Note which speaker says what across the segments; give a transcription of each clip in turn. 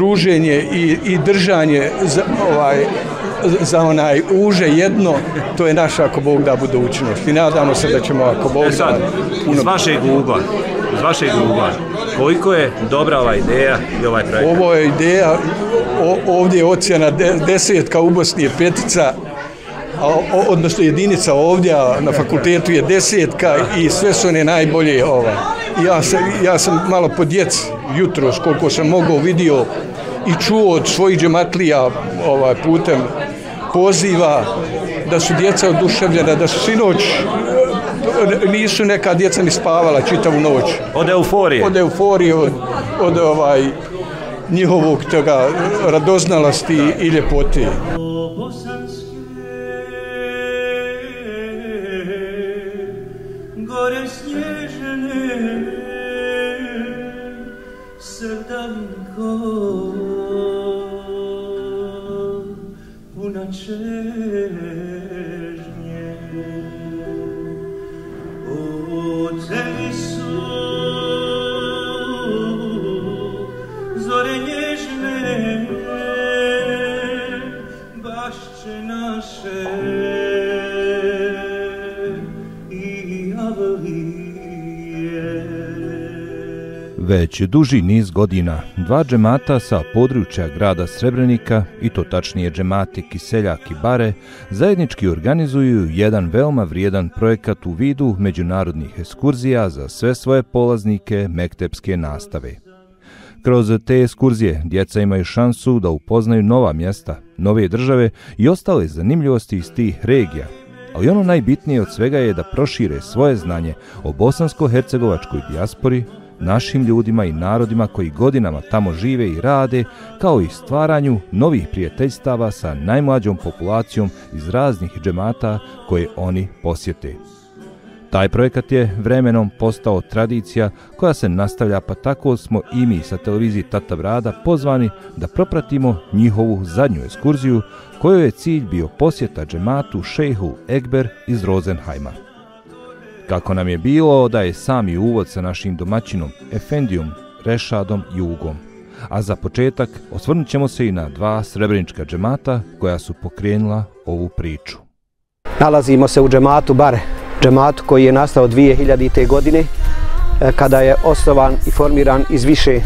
Speaker 1: druženje i, i držanje za, ovaj, za onaj uže jedno, to je naša, ako Bog da, budućnost. I nadamo se da ćemo, ako Bog
Speaker 2: E sad,
Speaker 1: da,
Speaker 2: iz vašeg ugla, iz vašeg ugla, koliko je dobra ova ideja i ovaj projekat?
Speaker 1: Ovo je ideja, o, ovdje je ocjena de, desetka, u Bosni je petica, a, o, odnosno jedinica ovdje na fakultetu je desetka i sve su one najbolje ovaj. I Ja sam, ja sam malo po djeci jutro, koliko sam mogao vidio i čuo od svojih džematlija ovaj, putem poziva da su djeca oduševljena, da su sinoć nisu neka djeca ni spavala čitavu noć
Speaker 2: Od euforije.
Speaker 1: od euforije, od, od ovaj, njihovog toga radoznalosti i ljepote.
Speaker 3: gore snježne sevdalinko puna czeżnie o cieśu nieżne nasze.
Speaker 4: Već duži niz godina dva džemata sa područja grada Srebrenika, i to tačnije džemati Kiseljak i Bare, zajednički organizuju jedan veoma vrijedan projekat u vidu međunarodnih ekskurzija za sve svoje polaznike mektepske nastave. Kroz te ekskurzije djeca imaju šansu da upoznaju nova mjesta, nove države i ostale zanimljivosti iz tih regija, ali ono najbitnije od svega je da prošire svoje znanje o bosansko-hercegovačkoj dijaspori, našim ljudima i narodima koji godinama tamo žive i rade, kao i stvaranju novih prijateljstava sa najmlađom populacijom iz raznih džemata koje oni posjete. Taj projekat je vremenom postao tradicija koja se nastavlja pa tako smo i mi sa televiziji Tata Vrada pozvani da propratimo njihovu zadnju ekskurziju kojoj je cilj bio posjeta džematu šehu Egber iz Rosenheima. Kako nam je bilo da je sami uvod sa našim domaćinom Efendijom Rešadom Jugom. A za početak osvrnut ćemo se i na dva srebrenička džemata koja su pokrenula ovu priču.
Speaker 5: Nalazimo se u džematu Bare, džematu koji je nastao 2000. godine e, kada je osnovan i formiran iz više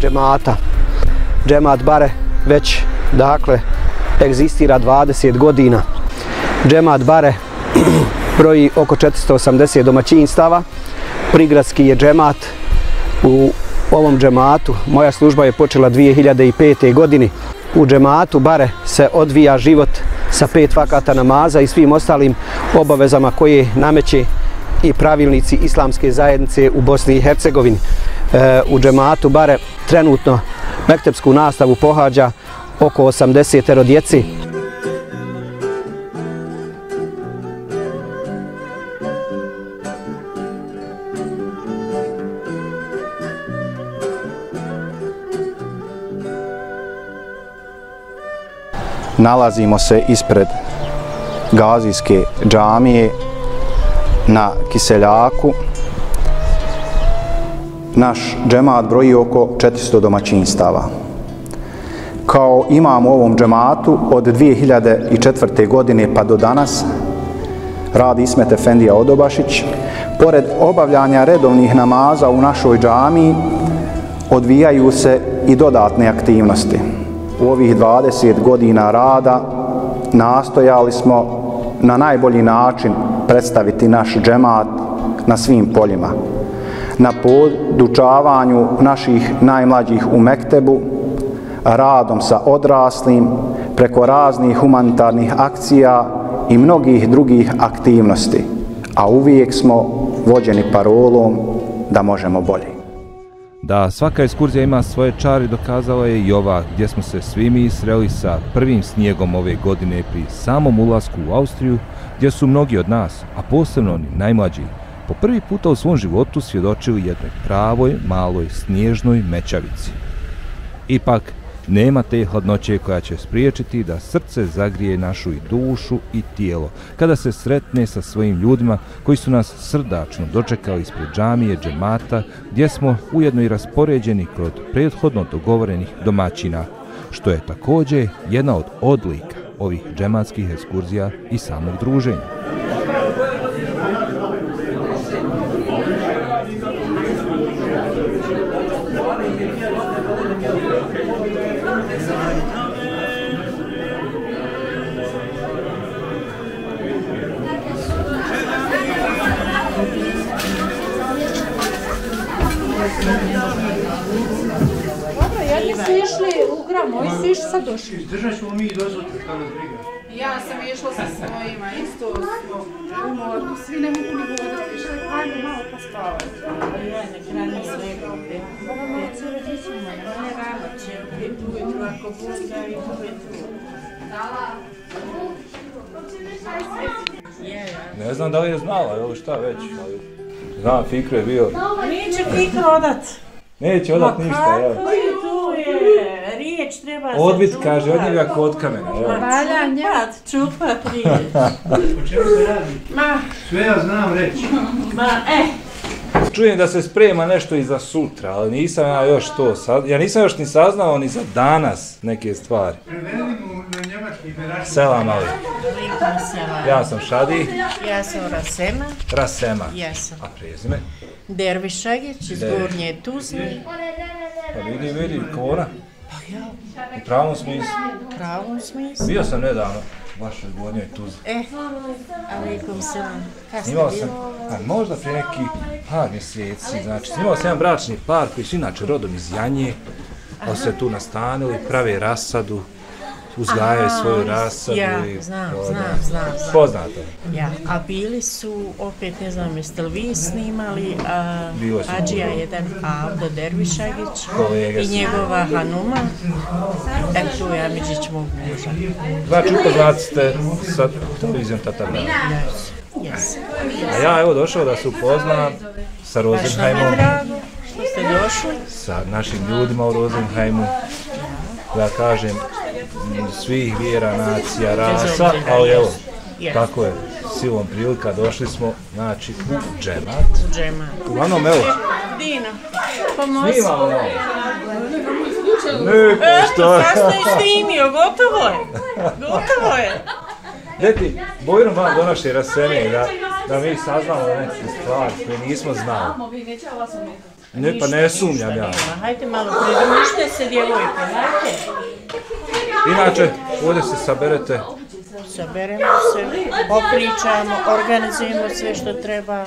Speaker 5: džemata. Džemat Bare već dakle egzistira 20 godina. Džemat Bare broji oko 480 domaćinstava. Prigradski je džemat u ovom džematu. Moja služba je počela 2005. godine. U džematu Bare se odvija život sa pet vakata namaza i svim ostalim obavezama koje nameće i pravilnici islamske zajednice u Bosni i Hercegovini. E, u džematu Bare trenutno mektepsku nastavu pohađa oko 80 djeci.
Speaker 6: Nalazimo se ispred Gazijske džamije na Kiseljaku. Naš džemat broji oko 400 domaćinstava. Kao imam u ovom džematu od 2004. godine pa do danas radi Ismet Efendija Odobašić. Pored obavljanja redovnih namaza u našoj džamiji odvijaju se i dodatne aktivnosti. U ovih 20 godina rada nastojali smo na najbolji način predstaviti naš džemat na svim poljima. Na podučavanju naših najmlađih u Mektebu, radom sa odraslim, preko raznih humanitarnih akcija i mnogih drugih aktivnosti. A uvijek smo vođeni parolom da možemo bolje.
Speaker 4: Da svaka ekskurzija ima svoje čari dokazala je i ova gdje smo se svi mi sreli sa prvim snijegom ove godine pri samom ulasku u Austriju gdje su mnogi od nas, a posebno oni najmlađi, po prvi puta u svom životu svjedočili jednoj pravoj, maloj, snježnoj mećavici. Ipak,
Speaker 3: Nema te hladnoće koja će spriječiti da srce zagrije našu i dušu i tijelo, kada se sretne sa svojim ljudima koji su nas srdačno dočekali ispred džamije džemata, gdje smo ujedno i raspoređeni kod prethodno dogovorenih domaćina, što je također jedna od odlika ovih džematskih ekskurzija i samog druženja.
Speaker 7: Gram, ovi su išli sad došli.
Speaker 8: Izdržat ćemo mi i do sutra, šta nas briga.
Speaker 7: Ja sam išla sa svojima, isto smo umorni, svi ne mogu ni govoriti više, hajmo malo pa spavati.
Speaker 9: Ja opet. Rano će ujutru, ako i ujutru. Je, ja.
Speaker 4: Ne znam da li je znala ili šta već, ali znam Fikro je bio,
Speaker 9: Neće ti odat.
Speaker 4: neće odat ništa,
Speaker 9: Kako
Speaker 4: evo.
Speaker 9: je tu je? Riječ treba se
Speaker 4: Odbit
Speaker 9: čuvat.
Speaker 4: kaže od njega kod kamena, evo.
Speaker 9: Valja njat, čupat riječ.
Speaker 8: O čemu se radi?
Speaker 9: Ma,
Speaker 8: Sve ja znam reći.
Speaker 9: ma, eh.
Speaker 4: Čujem da se sprema nešto i za sutra, ali nisam ja još to sad, ja nisam još ni saznao ni za danas neke stvari.
Speaker 8: Prevedi mu na njemački.
Speaker 4: Selam ali, ja sam Šadi,
Speaker 9: Ja sam Rasema,
Speaker 4: Rasema,
Speaker 9: ja sam
Speaker 4: a prezime?
Speaker 9: Dervišagić iz. Gornje Tuzle.
Speaker 4: Pa vidi, vidi, kona. U pravom smislu.
Speaker 9: U pravom smislu.
Speaker 4: Bio sam nedavno u vašoj gornjoj tuzi.
Speaker 9: Eh, alikum se vam. Kad ste
Speaker 4: Snimao sam, a možda prije neki par mjeseci, znači snimao sam jedan bračni par koji su inače rodom iz Janje, pa se tu nastanili, prave rasadu, uzgajaju
Speaker 9: Aha,
Speaker 4: svoju
Speaker 9: oni su-
Speaker 4: rasadu.
Speaker 9: ja,
Speaker 4: i
Speaker 9: znam,
Speaker 4: to,
Speaker 9: znam,
Speaker 4: da.
Speaker 9: znam, znam.
Speaker 4: Poznato.
Speaker 9: Ja, a bili su, opet ne znam jeste li vi snimali, a. Adžija jedan Avdo Dervišagić
Speaker 4: Kolega
Speaker 9: i
Speaker 4: su.
Speaker 9: njegova Hanuma. E, tu je Amidžić mog muža.
Speaker 4: Znači upoznati ste sa televizijom Tata Brana.
Speaker 9: Yes. Yes.
Speaker 4: A ja evo došao da se upoznam sa
Speaker 9: Baš nam je
Speaker 4: Rosenheimom,
Speaker 9: drago što ste došli.
Speaker 4: sa našim ljudima u Rosenheimu, da kažem, svih vjera, nacija, rasa, ali evo,
Speaker 9: Yes.
Speaker 4: tako je, silom prilika došli smo, znači, u džemat.
Speaker 9: U džema.
Speaker 4: Uglavnom, evo,
Speaker 9: Dina, pomozi.
Speaker 4: snimamo ovo. Ne,
Speaker 9: E,
Speaker 4: pa što?
Speaker 9: sad ste snimio, gotovo je. Gotovo je.
Speaker 4: Deti, Bojrom vam donaše rasene da, da mi saznamo neke stvari koje nismo znali. Ne, pa ne sumnjam ja.
Speaker 9: Hajde malo pridružite se, djevojke, hajde.
Speaker 4: Inače, ovdje se saberete,
Speaker 9: Saberemo se, popričamo, organizujemo sve što treba,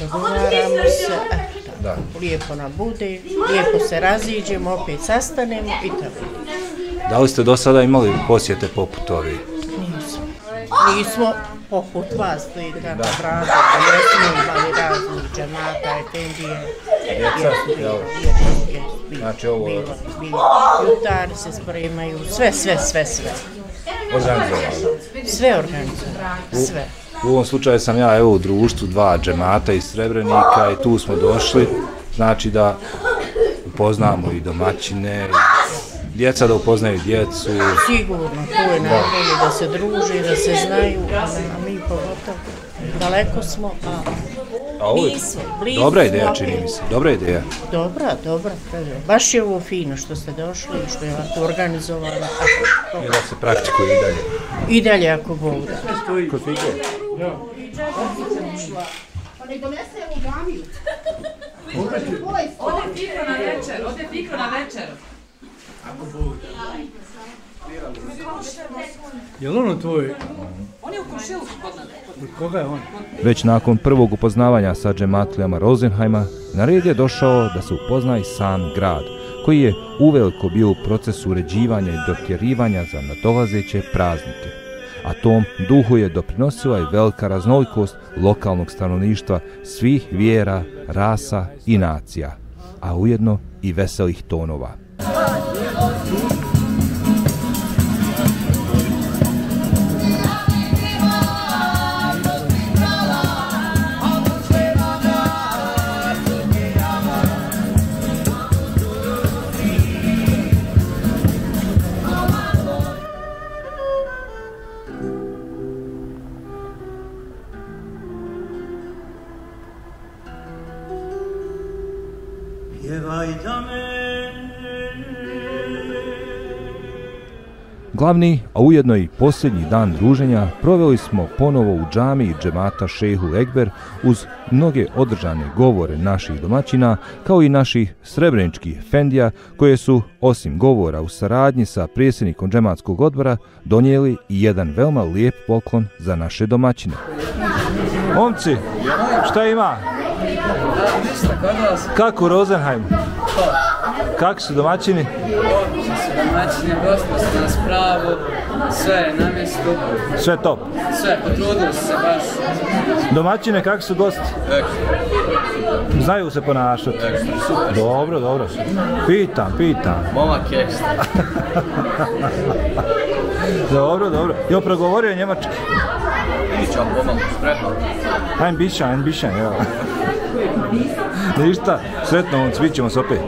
Speaker 9: dogovaramo se, eto,
Speaker 4: da.
Speaker 9: lijepo nam bude, lijepo se raziđemo, opet sastanemo i tako.
Speaker 4: Da li ste do sada imali posjete poput ovih?
Speaker 9: Nismo. Nismo poput vas, Lidra, da. Brada, jesmo imali raznih džemata, efendije.
Speaker 4: Djeca? Jel? Znači ovo-
Speaker 9: bilo, bilo. Jutari se spremaju, sve, sve, sve, sve.
Speaker 4: Organizovali.
Speaker 9: Sve organizujemo, sve.
Speaker 4: U ovom slučaju sam ja evo u društvu dva džemata iz Srebrenika i tu smo došli. Znači da upoznamo i domaćine, i djeca da upoznaju djecu.
Speaker 9: Sigurno, to je najbolje da se druže, da se znaju, a mi pogotovo daleko smo, a
Speaker 4: A ovo je
Speaker 9: blizu, blizu
Speaker 4: dobra ideja
Speaker 9: smo.
Speaker 4: čini mi se, dobra ideja.
Speaker 9: Dobra, dobra, baš je ovo fino što ste došli što je ovako organizovano.
Speaker 4: I da se praktikuje i dalje.
Speaker 9: I dalje ako Bog da.
Speaker 4: Kod fige?
Speaker 7: Ode fikro na večer, ode fikro na večer.
Speaker 8: Je li ono tvoj?
Speaker 7: On je u komšilu kod nas.
Speaker 8: Od koga je on?
Speaker 3: Već nakon prvog upoznavanja sa džematlijama Rosenheima, na red je došao da se upozna i sam grad, koji je uveliko bio u procesu uređivanja i dotjerivanja za nadolazeće praznike. A tom duhu je doprinosila i velika raznolikost lokalnog stanovništva svih vjera, rasa i nacija, a ujedno i veselih tonova.
Speaker 4: Oh, Glavni, a ujedno i posljednji dan druženja proveli smo ponovo u džami džemata Šehu Egber uz mnoge održane govore naših domaćina kao i naših srebreničkih fendija koje su, osim govora u saradnji sa predsjednikom džematskog odbora, donijeli i jedan veoma lijep poklon za naše domaćine. Momci, šta ima? Kako Rosenheim? Kako su domaćini?
Speaker 10: Domaćini gosti su nas pravo, sve je na mjestu,
Speaker 4: Sve top.
Speaker 10: sve, potrudili su se baš.
Speaker 4: Domaćine, kako su gosti? Znaju se ponašati? Dobro, dobro. Pitam, pitam.
Speaker 10: Momak je ekstra.
Speaker 4: Dobro, dobro. Jo, progovorio njemački.
Speaker 10: Pričam pomalo, spretno.
Speaker 4: Ein bisschen, ein bisschen, evo. Ništa, sretno, on, svi ćemo se opet.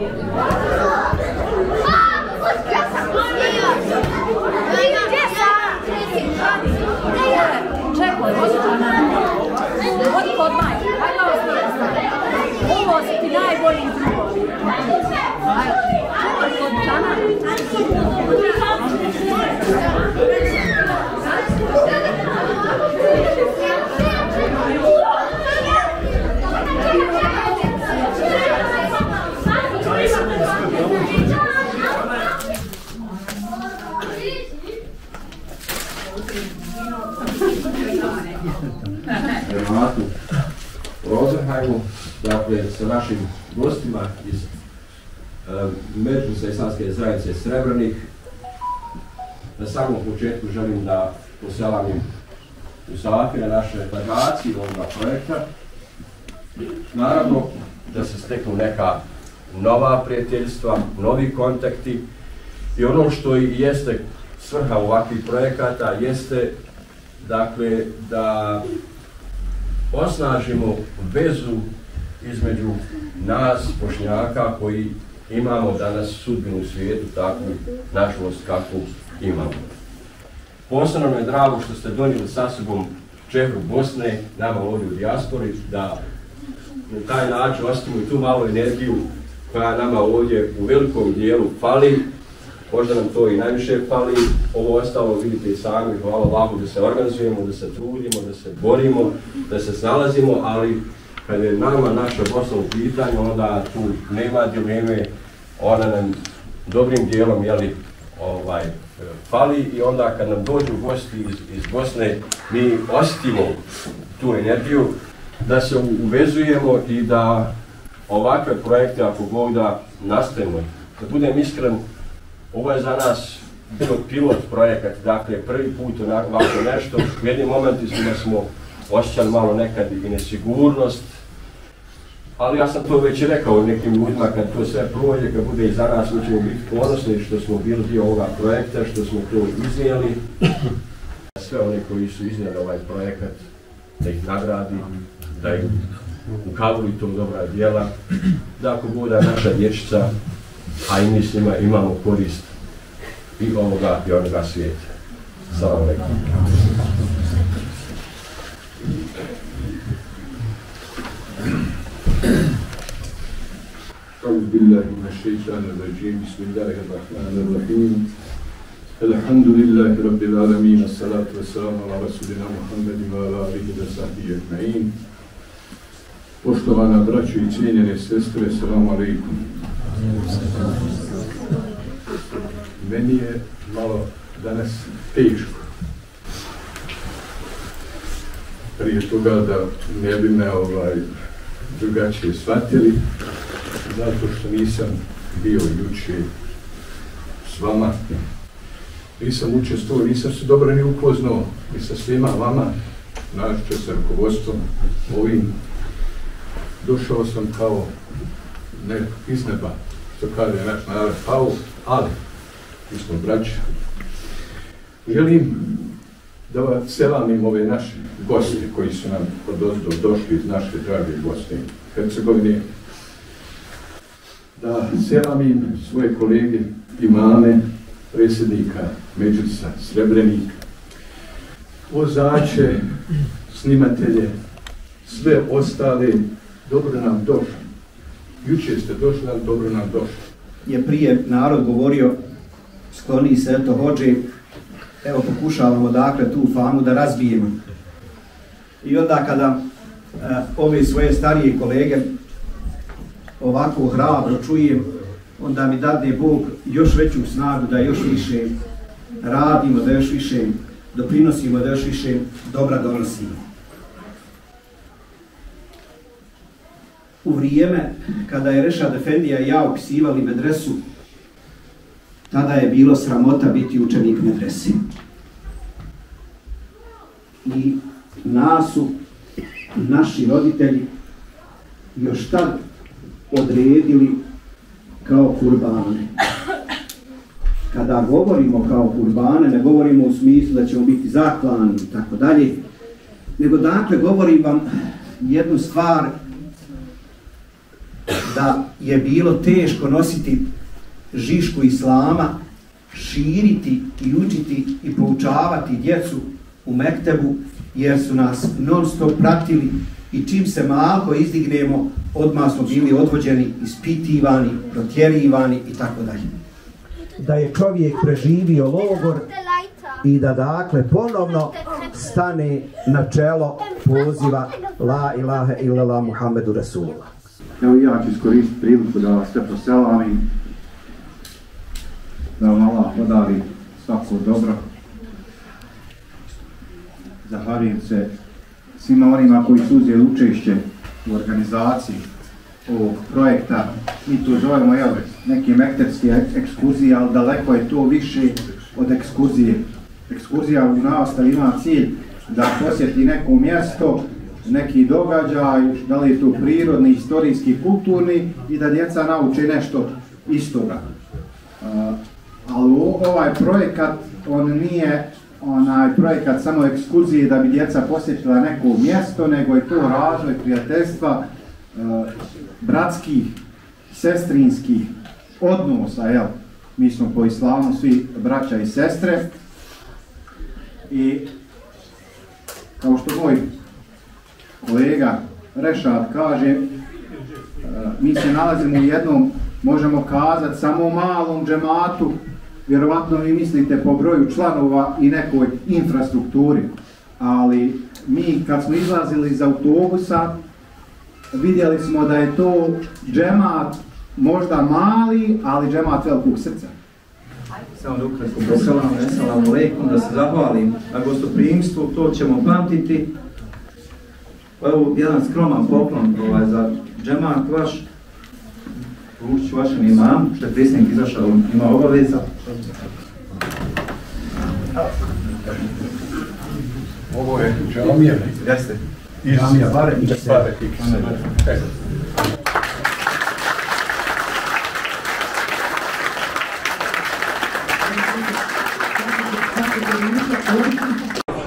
Speaker 11: Čekaj, vodi kod mene. Vodi kod mene. Hajde ovo snijesti. Ovo su ti najbolji drugovi. Hajde. Čekaj, kod Čana.
Speaker 12: Hrvatu u dakle sa našim gostima iz uh, Međusa islamske zajednice Srebrnih. Na samom početku želim da poselamim u Safi naše delegacije ovoga projekta. Naravno da se steknu neka nova prijateljstva, novi kontakti i ono što i jeste svrha ovakvih projekata jeste dakle da osnažimo vezu između nas, Bošnjaka, koji imamo danas sudbinu u svijetu, takvu nažalost kakvu imamo. Posebno je drago što ste donijeli sa sobom Čehru Bosne, nama ovdje u dijaspori, da na taj način ostavimo i tu malu energiju koja nama ovdje u velikom dijelu fali, možda nam to i najviše fali, ovo ostalo vidite i sami, hvala Allahu da se organizujemo, da se trudimo, da se borimo, da se snalazimo, ali kad je nama naša Bosna u pitanju, onda tu nema dileme, ona nam dobrim dijelom, jeli, ovaj, fali i onda kad nam dođu gosti iz, iz Bosne, mi osjetimo tu energiju, da se uvezujemo i da ovakve projekte, ako Bog da nastavimo. Da budem iskren, ovo je za nas bio pilot projekat, dakle prvi put ovako nešto. U jednim momentima smo, smo osjećali malo nekad i nesigurnost, ali ja sam to već rekao nekim ljudima kad to sve prođe, kad bude i za nas, mi ćemo biti ponosni što smo bili dio ovoga projekta, što smo to iznijeli. Sve oni koji su iznijeli ovaj projekat, da ih nagradi, da ih ukavili to dobra djela, da ako bude naša dječica, a i mi s njima imamo korist i ovoga i onoga svijeta. Salam alaikum.
Speaker 13: أعوذ بالله من الشيطان الرجيم بسم الله الرحمن الرحيم الحمد لله رب العالمين الصلاة والسلام على رسولنا محمد وعلى آله وصحبه أجمعين Poštovana braćo i cijenjene sestre, selam alaikum. Meni je malo danas teško. Prije toga da ne bi me ovaj, drugačije shvatili, zato što nisam bio juče s vama. Nisam učestvovao, nisam se dobro ni upoznao i sa svima vama, našto sa rukovodstvom ovim. Došao sam kao ne iz neba, što kaže naš narod pao, ali mi smo braća. Želim da selamim ove naše goste koji su nam od ozdo došli iz naše drage Bosne i Hercegovine, da selamim svoje kolege imame, predsjednika Međusa Srebrenika, vozače, snimatelje, sve ostale, dobro nam došli. Juče ste došli, ali dobro nam došli.
Speaker 5: je prije narod govorio skloni se, eto, hođe, evo pokušavamo dakle tu famu da razbijemo. I onda kada e, ove svoje starije kolege ovako hrabro čujem, onda mi dadne Bog još veću snagu da još više radimo, da još više doprinosimo, da još više dobra donosimo. U vrijeme kada je Rešad Efendija i ja upisivali medresu, tada je bilo sramota biti učenik medrese. I nas su naši roditelji još tad odredili kao kurbane. Kada govorimo kao kurbane, ne govorimo u smislu da ćemo biti zaklani i tako dalje, nego dakle govorim vam jednu stvar da je bilo teško nositi žišku islama, širiti i učiti i poučavati djecu u Mektebu, jer su nas non stop pratili i čim se malo izdignemo, odmah smo bili odvođeni, ispitivani, protjerivani i tako dalje. Da je čovjek preživio logor i da dakle ponovno stane na čelo poziva La ilaha illallah Muhammedu Rasulullah.
Speaker 6: Evo ja ću iskoristiti priliku da vas sve poselamim, da vam Allah podari svako dobro. Zahvaljujem se svima onima koji su uzeli učešće u organizaciji ovog projekta. Mi to zovemo jel, neki mekterski ekskurzije, ali daleko je to više od ekskurzije. Ekskurzija u nastavi ima cilj da posjeti neko mjesto, neki događaj, da li je to prirodni, istorijski, kulturni i da djeca nauče nešto iz toga. Uh, ali ovaj projekat, on nije onaj projekat samo ekskurzije da bi djeca posjetila neko mjesto, nego je to razvoj prijateljstva, uh, bratskih, sestrinskih odnosa, jel? Mi smo po islamu svi braća i sestre. I kao što moj kolega Rešat kaže, e, mi se nalazimo u jednom, možemo kazati, samo malom džematu, vjerovatno vi mislite po broju članova i nekoj infrastrukturi, ali mi kad smo izlazili iz autobusa, vidjeli smo da je to džemat možda mali, ali džemat velikog srca.
Speaker 14: Samo da ukratko poselam, nesalamu alaikum, da se zahvalim na gostoprimstvu, to ćemo pamtiti. Pa evo, jedan skroman poklon ovaj, za džemat vaš, ću vašem imam, što je predsjednik izašao, ima obaveza.
Speaker 13: Ovo je džamija.
Speaker 14: Jeste.
Speaker 13: Džamija Bare i Bare.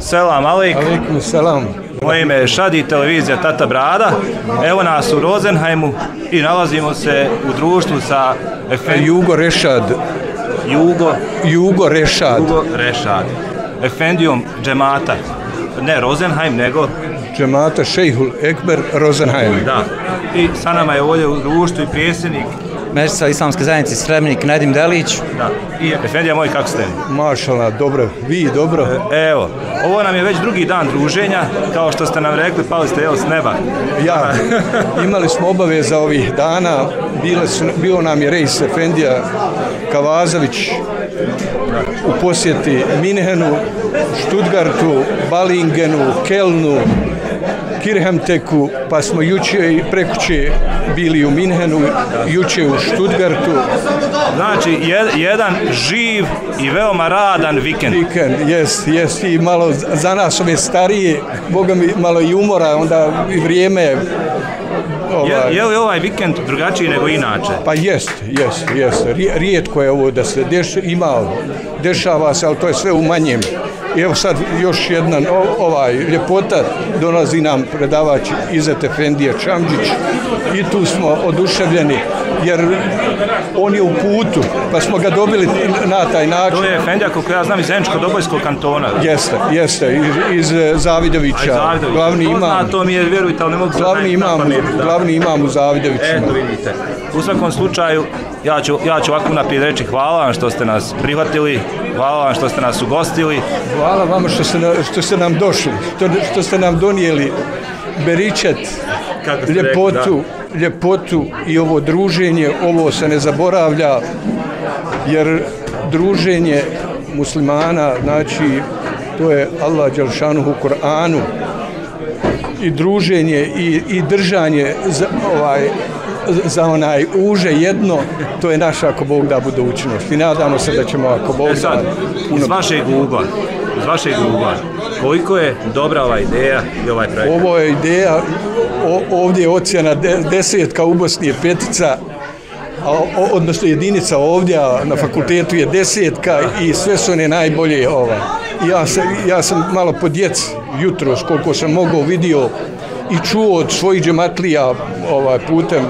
Speaker 4: Selam alejkum.
Speaker 1: Alejkum selam.
Speaker 4: Moje ime je Šadi, televizija Tata Brada. Evo nas u Rozenheimu i nalazimo se u društvu sa Efend...
Speaker 1: Jugo Rešad.
Speaker 4: Jugo?
Speaker 1: Jugo Rešad.
Speaker 4: Jugo Rešad. Efendijom džemata. Ne Rozenheim, nego...
Speaker 1: Džemata Šejhul Ekber Rozenheim.
Speaker 4: Da. I sa nama je ovdje u društvu i prijesednik
Speaker 15: Mešća islamske zajednice Srebrenik Nedim Delić.
Speaker 4: Da. I Efendija moj, kako ste?
Speaker 1: Mašala, dobro. Vi, dobro.
Speaker 4: E, evo, ovo nam je već drugi dan druženja, kao što ste nam rekli, pali ste evo s neba.
Speaker 1: Ja, imali smo obaveza ovih dana, bile su, bio nam je rejs Efendija Kavazović u posjeti Minhenu, Stuttgartu, Balingenu, Kelnu, Kirhemteku, pa smo juče i prekuće bili u Minhenu, juče u Stuttgartu.
Speaker 4: Znači, jed, jedan živ i veoma radan vikend.
Speaker 1: Vikend, jest, jest i malo za nas ove starije, boga mi malo i umora, onda i vrijeme
Speaker 4: Ovaj. Je, je li ovaj vikend drugačiji nego inače?
Speaker 1: Pa jest, jest, jest. Rijetko je ovo da se deš, ima, dešava se, ali to je sve u manjem. I evo sad još jedna ovaj ljepota. Dolazi nam predavač Izet Efendija Čamđić i tu smo oduševljeni jer on je u putu pa smo ga dobili na taj način.
Speaker 4: To je Efendija, koliko ja znam, iz Zeničko-Dobojskog kantona.
Speaker 1: Jeste, jeste, iz, iz Zavidovića.
Speaker 4: Aj, Zavidović.
Speaker 1: Glavni
Speaker 4: to
Speaker 1: imam.
Speaker 4: Zna, to mi je, vjerujte, ali ne mogu
Speaker 1: Glavni imam, glavni imam u Zavidovićima.
Speaker 4: Eto vidite. U svakom slučaju, ja ću, ja ću ovako naprijed reći hvala vam što ste nas prihvatili, hvala vam što ste nas ugostili.
Speaker 1: Hvala vama što ste, na, što ste nam došli, što, što ste nam donijeli beričet,
Speaker 4: Kako
Speaker 1: ljepotu,
Speaker 4: rekli,
Speaker 1: ljepotu i ovo druženje, ovo se ne zaboravlja, jer druženje muslimana, znači, to je Allah Đelšanuhu u Koranu, i druženje i, i držanje za, ovaj, za onaj uže jedno, to je naša ako Bog da budućnost. I nadamo se da ćemo ako Bog
Speaker 4: E sad,
Speaker 1: da
Speaker 4: iz vašeg ugla, iz vašeg ugla, koliko je dobra ova ideja i ovaj projekt?
Speaker 1: Ovo je ideja, o, ovdje je ocjena de, desetka, u Bosni je petica, a, o, odnosno jedinica ovdje na fakultetu je desetka i sve su one najbolje ovaj. Ja, sam, ja sam malo po djec jutros koliko sam mogao vidio i čuo od svojih džematlija ovaj, putem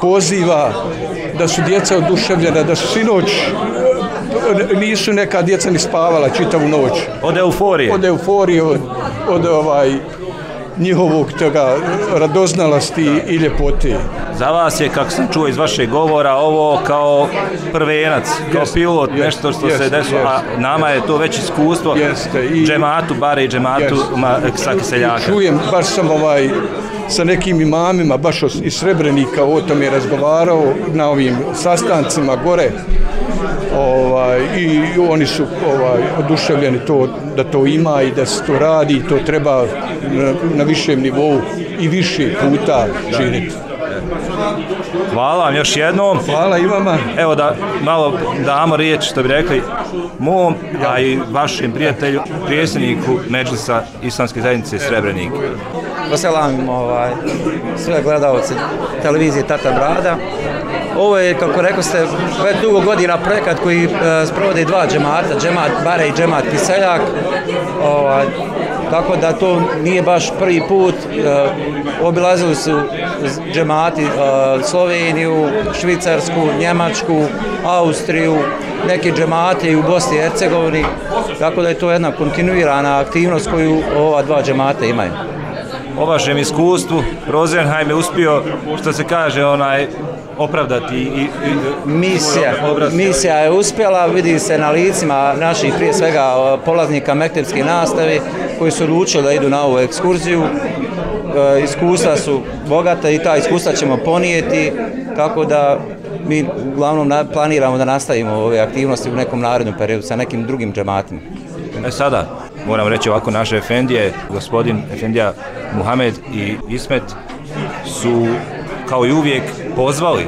Speaker 1: poziva da su djeca oduševljena, da su sinoć nisu neka djeca ni spavala čitavu noć.
Speaker 4: Od euforije?
Speaker 1: Od euforije, od, od ovaj, njihovog toga radoznalosti i ljepote.
Speaker 4: Za vas je, kako sam čuo iz vašeg govora, ovo kao prvenac, kao
Speaker 1: Jest,
Speaker 4: pilot,
Speaker 1: jest,
Speaker 4: nešto što
Speaker 1: jest,
Speaker 4: se desilo,
Speaker 1: jest.
Speaker 4: a nama je to već iskustvo,
Speaker 1: Jeste, i-
Speaker 4: džematu, bare i džematu
Speaker 1: Jest.
Speaker 4: ma, seljaka.
Speaker 1: Čujem, baš sam ovaj, sa nekim imamima, baš iz Srebrenika o tome razgovarao na ovim sastancima gore. Ovaj, I oni su ovaj, oduševljeni to, da to ima i da se to radi i to treba na, na višem nivou i više puta činiti.
Speaker 4: Hvala vam još jednom.
Speaker 1: Hvala i vama.
Speaker 4: Evo da malo damo riječ, što bi rekli, mom, a i vašem prijatelju, prijesedniku Međlisa Islamske zajednice Srebrenik.
Speaker 16: Poselam ovaj, sve gledalce televizije Tata Brada. Ovo je, kako rekao ste, već dugo godina projekat koji e, sprovode dva džemata, džemat Bare i džemat Kiseljak. Ovaj, tako da to nije baš prvi put. E, obilazili su džemati e, Sloveniju, Švicarsku, Njemačku, Austriju, neke džemate i u Bosni i Hercegovini. Tako da je to jedna kontinuirana aktivnost koju ova dva džemata imaju.
Speaker 4: O vašem iskustvu, Rosenheim je uspio, što se kaže, onaj, opravdati i, i, i
Speaker 16: Misija, misija je uspjela, vidi se na licima naših prije svega polaznika mektepske nastave koji su odlučili da idu na ovu ekskurziju. E, iskustva su bogata i ta iskustva ćemo ponijeti, tako da mi uglavnom na, planiramo da nastavimo ove aktivnosti u nekom narednom periodu sa nekim drugim džematima.
Speaker 4: E sada, moram reći ovako, naše Efendije, gospodin Efendija Muhamed i Ismet su kao i uvijek pozvali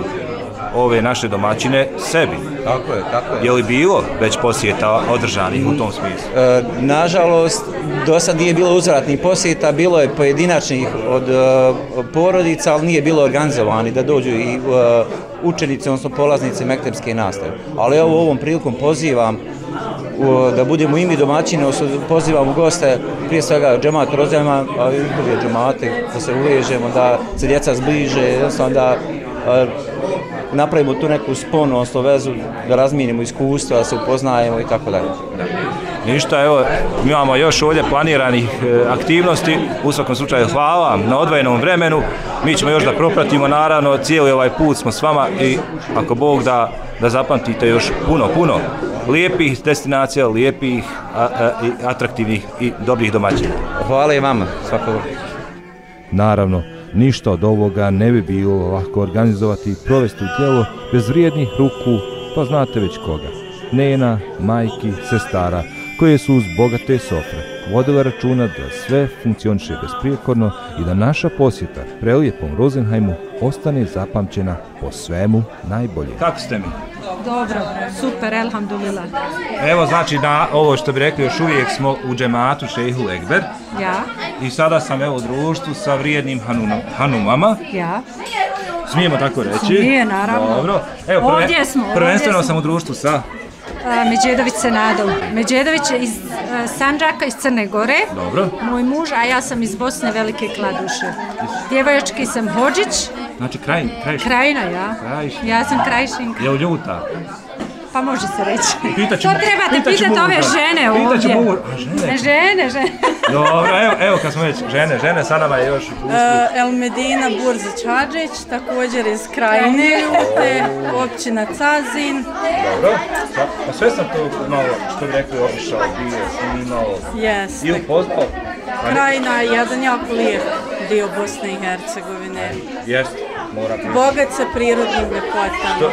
Speaker 4: ove naše domaćine sebi.
Speaker 16: Tako je, tako je.
Speaker 4: Je li bilo već posjeta održanih u tom smislu?
Speaker 16: E, nažalost, do sad nije bilo uzvratnih posjeta, bilo je pojedinačnih od e, porodica, ali nije bilo organizovani da dođu i e, učenici, odnosno polaznici mektepske nastave. Ali evo ovom prilikom pozivam u, da budemo i mi domaćini, pozivamo goste, prije svega džemat Rozema, ali i druge džemate, da se uvežemo, da se djeca zbliže, jednostavno da napravimo tu neku sponu, odnosno vezu, da razminimo iskustva, da se upoznajemo i tako dalje.
Speaker 4: Ništa, evo, imamo još ovdje planiranih e, aktivnosti. U svakom slučaju, hvala vam na odvojenom vremenu. Mi ćemo još da propratimo, naravno, cijeli ovaj put smo s vama i ako Bog da, da zapamtite još puno, puno lijepih destinacija, lijepih, a, a, i atraktivnih i dobrih domaćina.
Speaker 16: Hvala i vama, svakog.
Speaker 3: Naravno, ništa od ovoga ne bi bilo lako organizovati i provesti u djelo bez vrijednih ruku, pa znate već koga. Nena, majki, sestara, koje su uz bogate sofre vodile računa da sve funkcioniše besprijekorno i da naša posjeta prelijepom Rosenheimu ostane zapamćena po svemu najbolje.
Speaker 4: Kako ste mi?
Speaker 17: Dobro, super, elhamdulillah.
Speaker 4: Evo, znači, na ovo što bi rekli, još uvijek smo u džematu Šehu Egber
Speaker 17: Ja,
Speaker 4: i sada sam evo u društvu sa vrijednim hanuma, hanumama.
Speaker 17: ja.
Speaker 4: Smijemo tako reći?
Speaker 17: Smije, naravno.
Speaker 4: Dobro. Evo, prve,
Speaker 17: Ovdje smo, ovdje
Speaker 4: Prvenstveno
Speaker 17: smo.
Speaker 4: sam u društvu sa...
Speaker 17: Međedović se. Međedović je iz a, Sanđaka, iz Crne Gore.
Speaker 4: Dobro.
Speaker 17: Moj muž, a ja sam iz Bosne Velike Kladuše. Djevojački sam Hođić,
Speaker 4: Znači, kraj, krajiš.
Speaker 17: Krajina, ja.
Speaker 4: Krajišnik.
Speaker 17: Ja sam krajišinka.
Speaker 4: Je u ljuta?
Speaker 17: Pa može se reći.
Speaker 4: Pitaću-
Speaker 17: to trebate pitati ove žene ovdje.
Speaker 4: muža. A, žene?
Speaker 17: Žene, žene.
Speaker 4: Dobro, evo, evo kad smo već žene, žene sa nama je još u
Speaker 18: Uh, Elmedina Burza Čađeć, također iz Krajine Ljute, općina Cazin.
Speaker 4: Dobro, pa, pa sve sam to malo, što bi rekli, obišao, bio, snimao
Speaker 18: Jeste.
Speaker 4: i upoznao.
Speaker 18: Krajina je jedan jako lijep dio Bosne i Hercegovine.
Speaker 4: Jeste, moram priznati.
Speaker 18: Bogat sa prirodnim ljepotama.
Speaker 4: To-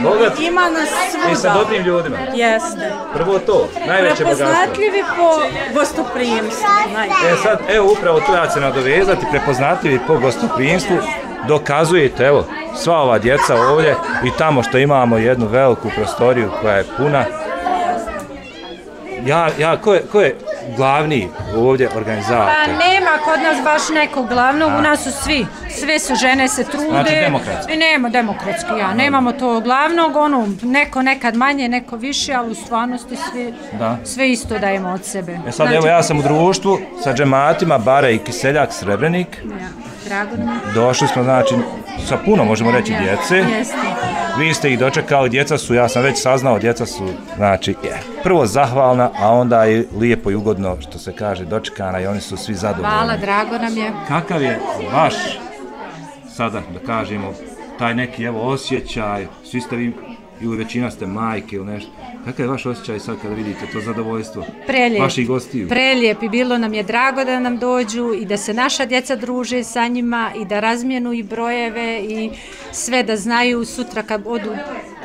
Speaker 4: Bogat
Speaker 18: Ima nas svuda.
Speaker 4: i sa dobrim ljudima.
Speaker 18: Jeste.
Speaker 4: Prvo to, najveće bogatstvo.
Speaker 18: Prepoznatljivi po gostoprijemstvu. najbolje.
Speaker 4: E sad, evo upravo tu ja ću se nadovezati, prepoznatljivi po gostoprimstvu, dokazujete, evo, sva ova djeca ovdje i tamo što imamo jednu veliku prostoriju koja je puna. Ja, ja, ko je, ko je glavni ovdje organizator?
Speaker 17: Pa nema kod nas baš nekog glavnog,
Speaker 4: A.
Speaker 17: u nas su svi. Sve su žene se trude.
Speaker 4: Znači demokratski.
Speaker 17: Nema demokratski, ja. Nemamo to glavnog, ono, neko nekad manje, neko više, ali u stvarnosti svi,
Speaker 4: Da.
Speaker 17: sve isto dajemo od sebe.
Speaker 4: E sad, evo ja sam u društvu sa džematima Bare i Kiseljak Srebrenik.
Speaker 17: Ja, drago mi.
Speaker 4: Došli smo, znači, sa puno, možemo reći, djece.
Speaker 17: Jeste.
Speaker 4: Vi ste ih dočekali, djeca su, ja sam već saznao, djeca su, znači, je, prvo zahvalna, a onda i lijepo i ugodno, što se kaže, dočekana i oni su svi zadovoljni.
Speaker 17: Hvala, drago nam je.
Speaker 4: Kakav je vaš, sada da kažemo, taj neki evo osjećaj, svi ste vi, ili većina ste majke ili nešto, kakav je vaš osjećaj sad kada vidite to zadovoljstvo
Speaker 17: Prelijep.
Speaker 4: vaših gostiju?
Speaker 17: Prelijep i bilo nam je drago da nam dođu i da se naša djeca druže sa njima i da razmijenu i brojeve i sve da znaju sutra kad odu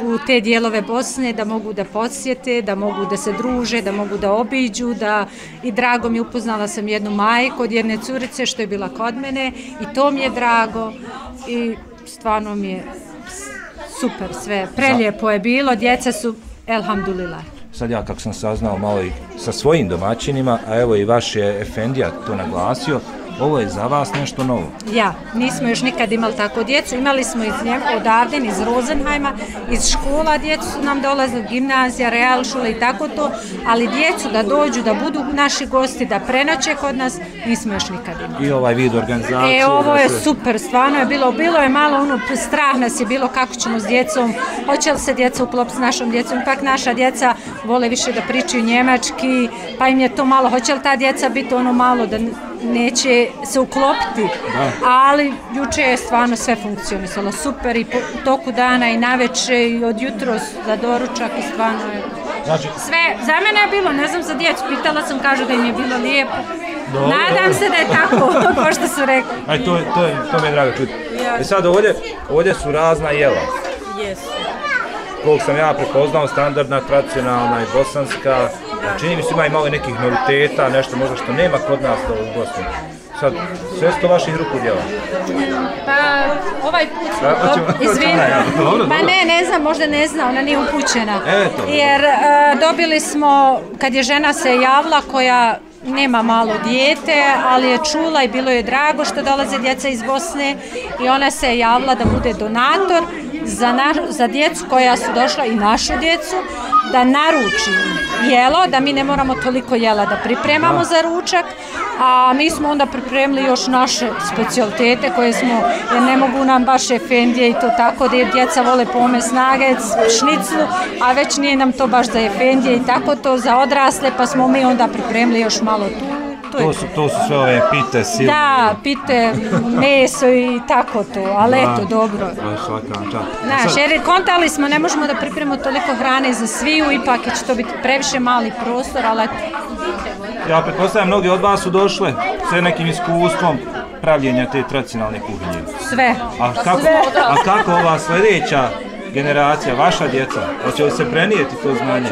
Speaker 17: u te dijelove Bosne da mogu da podsjete, da mogu da se druže, da mogu da obiđu, da i drago mi upoznala sam jednu majku od jedne curice što je bila kod mene i to mi je drago i stvarno mi je super sve. Prelijepo je bilo, djeca su elhamdulillah.
Speaker 4: Sad ja kako sam saznao malo i sa svojim domaćinima, a evo i vaš je Efendija to naglasio, ovo je za vas nešto novo.
Speaker 17: Ja, nismo još nikad imali tako djecu. Imali smo iz Njem, odavde, iz Rosenheima, iz škola djecu su nam dolazili, gimnazija, real šule i tako to, ali djecu da dođu, da budu naši gosti, da prenoće kod nas, nismo još nikad imali.
Speaker 4: I ovaj vid organizacije.
Speaker 17: E, ovo je super, stvarno je bilo, bilo je malo ono, strah nas je bilo kako ćemo s djecom, hoće li se djeca uklopiti s našom djecom, ipak naša djeca vole više da pričaju njemački, pa im je to malo, hoće li ta djeca biti ono malo da neće se uklopiti,
Speaker 4: Da.
Speaker 17: ali juče je stvarno sve funkcionisalo super i po u toku dana i naveče i od jutro za doručak i stvarno je
Speaker 4: Znači,
Speaker 17: sve, za mene je bilo, ne znam za djecu, pitala sam, kažu da im je bilo lijepo.
Speaker 4: Dobro,
Speaker 17: Nadam se da je tako, ko što su rekli.
Speaker 4: Aj, to, to, to mi je drago čuti.
Speaker 17: Ja.
Speaker 4: E sad ovdje, ovdje su razna jela.
Speaker 18: Jesu.
Speaker 4: Koliko sam ja prepoznao, standardna, tradicionalna i bosanska. Čini mi se ima i malo nekih noviteta, nešto možda što nema kod nas to u Bosni. Sad, sve su to vaših ruku djela.
Speaker 17: Pa, ovaj put
Speaker 4: Da,
Speaker 17: izvini,
Speaker 4: dobro,
Speaker 17: pa
Speaker 4: dobro.
Speaker 17: ne, ne znam, možda ne zna, ona nije upućena.
Speaker 4: Eto.
Speaker 17: Jer e, dobili smo, kad je žena se javila koja nema malo dijete, ali je čula i bilo je drago što dolaze djeca iz Bosne i ona se je javila da bude donator za, na, za djecu koja su došla i našu djecu da naruči jelo, da mi ne moramo toliko jela da pripremamo za ručak, a mi smo onda pripremili još naše specialitete koje smo, jer ne mogu nam baš efendije i to tako, da djeca vole pomest nagec, šniclu, a već nije nam to baš za efendije i tako to za odrasle, pa smo mi onda pripremili još malo tu. To je
Speaker 4: To su, to su sve ove pite, silne.
Speaker 17: Da, pite, meso i tako to, ali
Speaker 4: Da.
Speaker 17: eto, dobro.
Speaker 4: Aj, svaka vam čast.
Speaker 17: Znaš, jer kontali smo, ne možemo da pripremimo toliko hrane za sviju, ipak će to biti previše mali prostor, ali eto.
Speaker 4: Ja pretpostavljam, mnogi od vas su došle sa nekim iskustvom pravljenja te tradicionalne kuhinje.
Speaker 17: Sve.
Speaker 4: A kako, a kako ova sljedeća generacija, vaša djeca, hoće li se prenijeti to znanje?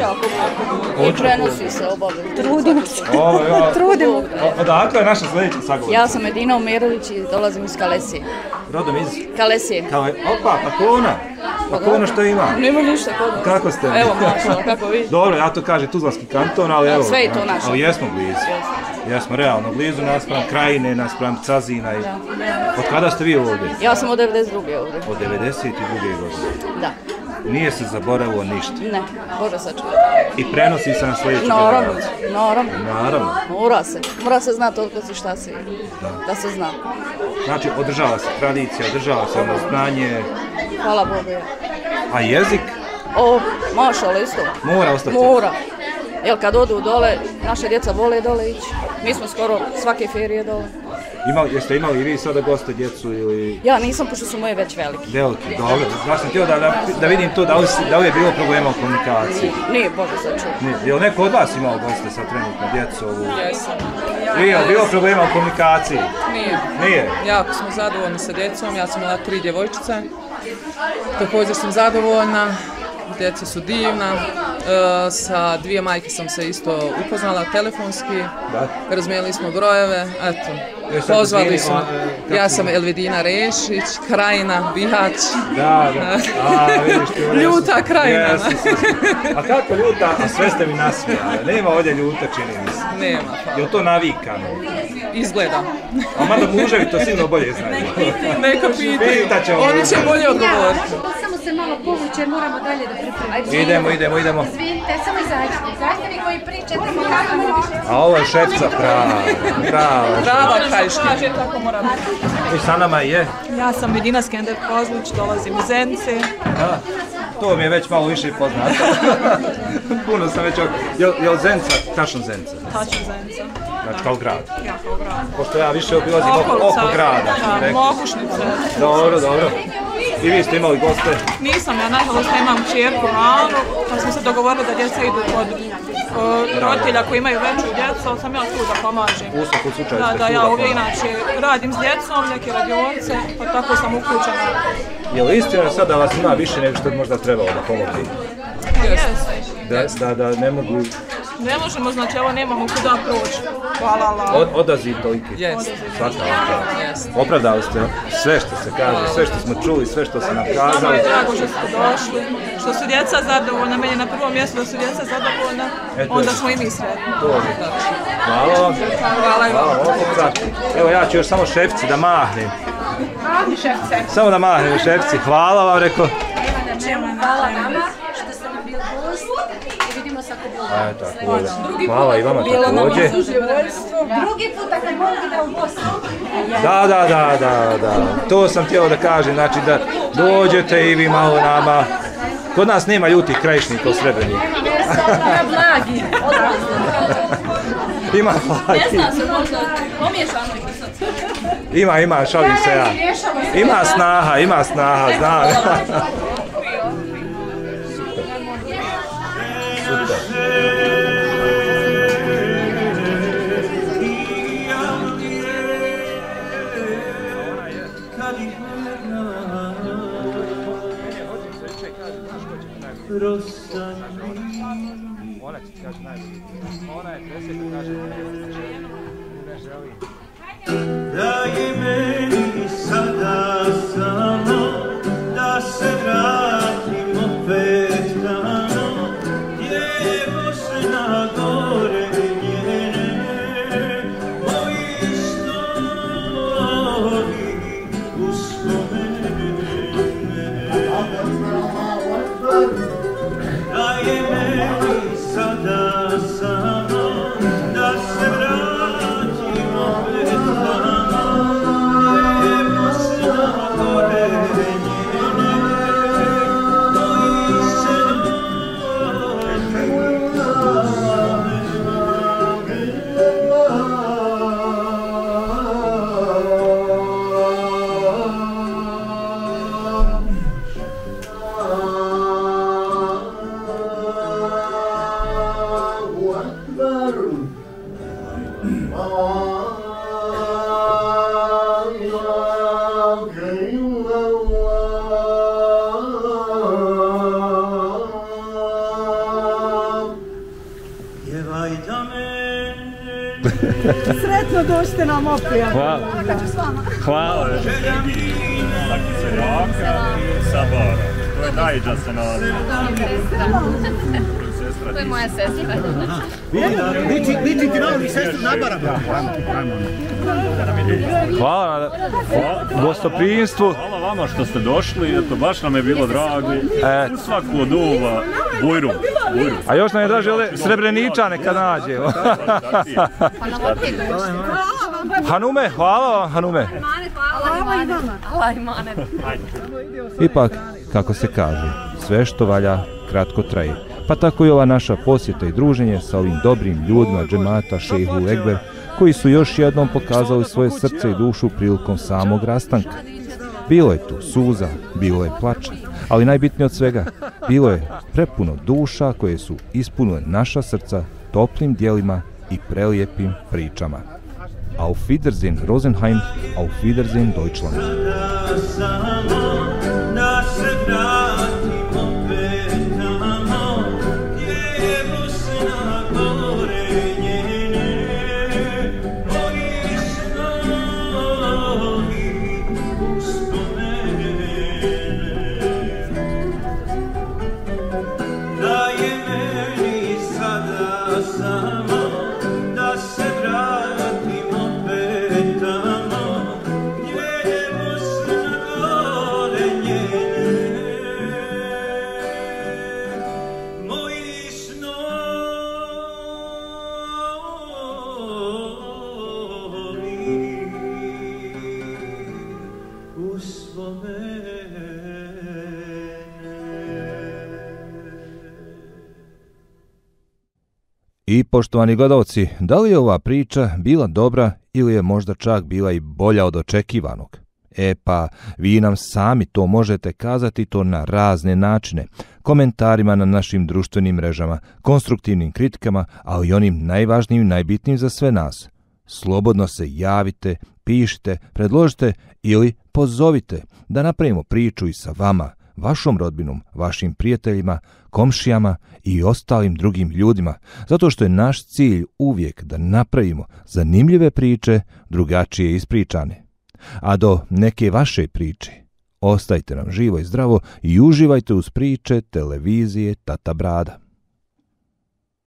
Speaker 19: I
Speaker 4: Hoće.
Speaker 19: prenosi se obavljeno.
Speaker 17: Trudimo se.
Speaker 4: Ovo, ja,
Speaker 17: Trudimo.
Speaker 4: O- Odakle je naša sljedeća sagovornica?
Speaker 19: Ja sam Edina Omerović i dolazim iz Kalesije.
Speaker 4: Rodom iz...
Speaker 19: Kalesije.
Speaker 4: Kao opa, pa ko ona? Pa ko ono što ima?
Speaker 19: Nema ništa kod nas.
Speaker 4: Kako ste?
Speaker 19: Evo, mašala, kako vi?
Speaker 4: Dobro, ja to kažem Tuzlanski kanton, ali
Speaker 19: Ja,
Speaker 4: evo.
Speaker 19: sve je to naše.
Speaker 4: Ali jesmo blizu. Jesmo realno blizu, naspram krajine, naspram Cazina. I... Od kada ste vi ovdje?
Speaker 19: Ja sam od 92. ovdje.
Speaker 4: Od 92. godine.
Speaker 19: Da.
Speaker 4: Nije se zaboravilo ništa.
Speaker 19: Ne, Bože sačuva.
Speaker 4: I prenosi se na sljedeću
Speaker 19: Naravno,
Speaker 4: generaciju.
Speaker 19: naravno.
Speaker 4: Naravno.
Speaker 19: Mora se, mora se znati toliko si šta si, da se zna.
Speaker 4: Znači, održava se tradicija, održava se ono znanje,
Speaker 19: Hvala Bogu. ja.
Speaker 4: a jezik
Speaker 19: O, mašala isto.
Speaker 4: mora ostati.
Speaker 19: Mora. Jel kad odu dole, naše djeca vole dole ići. Mi smo skoro svake ferije dole.
Speaker 4: Imali, jeste imali i vi sada goste djecu ili
Speaker 19: Ja nisam, pošto su moje već velike.
Speaker 4: veliki? Dobro, ja sam htio da, da, da vidim to, da li, da li je bilo problema u komunikaciji.
Speaker 19: Nije, Bože sačuva.
Speaker 4: Nije. Je li neko od vas imao goste sa trenutno djecovu?
Speaker 20: Jesam.
Speaker 4: Nije, je bilo problema u komunikaciji?
Speaker 20: Nije.
Speaker 4: Nije?
Speaker 20: Jako smo zadovoljni sa djecom, ja sam imala tri djevojčice. Također sam zadovoljna, djeca su divna. E, sa dvije majke sam se isto upoznala telefonski.
Speaker 4: Da.
Speaker 20: Razmijenili smo brojeve, eto.
Speaker 4: Jeste
Speaker 20: Pozvali
Speaker 4: e, kako
Speaker 20: Ja sam Elvedina Rešić, Krajina, Bihać.
Speaker 4: Da, da. A, vidiš ti,
Speaker 20: Ljuta Krajina.
Speaker 4: Jesu, jesu. A kako ljuta? A sve ste mi nasmijali. Nema ovdje ljuta, čini mi se.
Speaker 20: Nema.
Speaker 4: Je li to navikano?
Speaker 20: Izgleda.
Speaker 4: A mada muževi to sigurno bolje znaju.
Speaker 20: Neka pitaju. Oni će bolje odgovoriti.
Speaker 17: Se malo povući jer moramo dalje da pripremimo.
Speaker 4: Idemo, idemo, idemo.
Speaker 17: Izvinite, samo izađite. Izađite vi koji pričate, kako
Speaker 4: A ovo je šefca prava. Prava.
Speaker 20: Prava krajiška. tako mora biti.
Speaker 4: I sa nama je.
Speaker 21: Ja sam Medina Skender Kozlić, dolazim iz Zenice.
Speaker 4: Da. To mi je već malo više poznato. Puno sam već... Jel, jel Zenca, tačno Zenca?
Speaker 21: Tačno Zenica.
Speaker 4: Znači kao grad.
Speaker 21: Ja kao grad.
Speaker 4: Pošto ja više obilazim oko, oko grada.
Speaker 21: Da,
Speaker 4: rekli.
Speaker 21: Mokušnice.
Speaker 4: Dobro, dobro. I vi ste imali goste?
Speaker 21: Nisam, ja nažalost nemam čerku malu, pa smo se dogovorili da djeca idu kod uh, roditelja koji imaju veću djecu, ali sam ja tu da pomažem.
Speaker 4: U svakom slučaju
Speaker 21: Da,
Speaker 4: ste
Speaker 21: da, ja ovdje
Speaker 4: pomažete.
Speaker 21: inače radim s djecom, neke radionice, pa tako sam uključena.
Speaker 4: Je li istina sad da vas ima više nego što bi možda trebalo da?
Speaker 21: Yes.
Speaker 4: Da, da, da ne mogu
Speaker 21: Ne možemo, znači evo nemamo kuda proći. Hvala Allah.
Speaker 4: od, odaziv toliki.
Speaker 21: Yes.
Speaker 4: Svaka vam čast. Opravdali ste sve što se kaže, sve što smo čuli, sve što ste nam
Speaker 21: Nama
Speaker 4: kazali.
Speaker 21: je drago što ste došli, što su djeca zadovoljna, meni je na prvom mjestu da su djeca zadovoljna,
Speaker 4: E, to
Speaker 21: onda smo i mi sretni.
Speaker 4: To je. Hvala vam.
Speaker 21: Hvala i
Speaker 4: opet Evo ja ću još samo šefci da mahnem.
Speaker 7: Hvala šefce.
Speaker 4: Samo da mahnem šefci. Hvala vam, rekao.
Speaker 17: Na čemu hvala nama što ste nam bili gost i
Speaker 4: A, tako je. Hvala i vama također.
Speaker 17: Drugi put ako mogu da u Bosnu.
Speaker 4: Da, da, da, da, da. To sam htio da kažem, znači da dođete i vi malo nama. Kod nas nema ljutih krajišnika u Srebreniku.
Speaker 19: Ja blagi.
Speaker 4: Ima
Speaker 19: Ne
Speaker 4: blagi.
Speaker 19: zna se možda, pomiješano.
Speaker 4: Ima, ima, šalim se ja. Ima snaha, ima snaha, znam. Ti
Speaker 22: na ovu sestru na barama.
Speaker 23: Hvala na gostoprinstvu.
Speaker 24: Hvala vama što ste došli, eto, baš nam je bilo drago.
Speaker 23: E.
Speaker 24: U svaku od ova, Bujru. Bujru.
Speaker 23: A još nam je draže ovdje Srebreničane kad nađe. Hanume, hvala vam Hanume.
Speaker 25: Hvala i vama. Hvala i mane.
Speaker 4: Ipak, kako se kaže, sve što valja kratko traje. Pa tako i ova naša posjeta i druženje sa ovim dobrim ljudima džemata Šehu Egber, koji su još jednom pokazali svoje srce i dušu prilikom samog rastanka. Bilo je tu suza, bilo je plača, ali najbitnije od svega, bilo je prepuno duša koje su ispunile naša srca toplim dijelima i prelijepim pričama. Auf Wiedersehen Rosenheim, auf Wiedersehen Deutschland. Poštovani gledalci, da li je ova priča bila dobra ili je možda čak bila i bolja od očekivanog? E pa, vi nam sami to možete kazati to na razne načine, komentarima na našim društvenim mrežama, konstruktivnim kritikama, ali i onim najvažnijim i najbitnijim za sve nas. Slobodno se javite, pišite, predložite ili pozovite da napravimo priču i sa vama, vašom rodbinom, vašim prijateljima, komšijama i ostalim drugim ljudima, zato što je naš cilj uvijek da napravimo zanimljive priče, drugačije ispričane. A do neke vaše priče, ostajte nam živo i zdravo i uživajte uz priče televizije Tata Brada.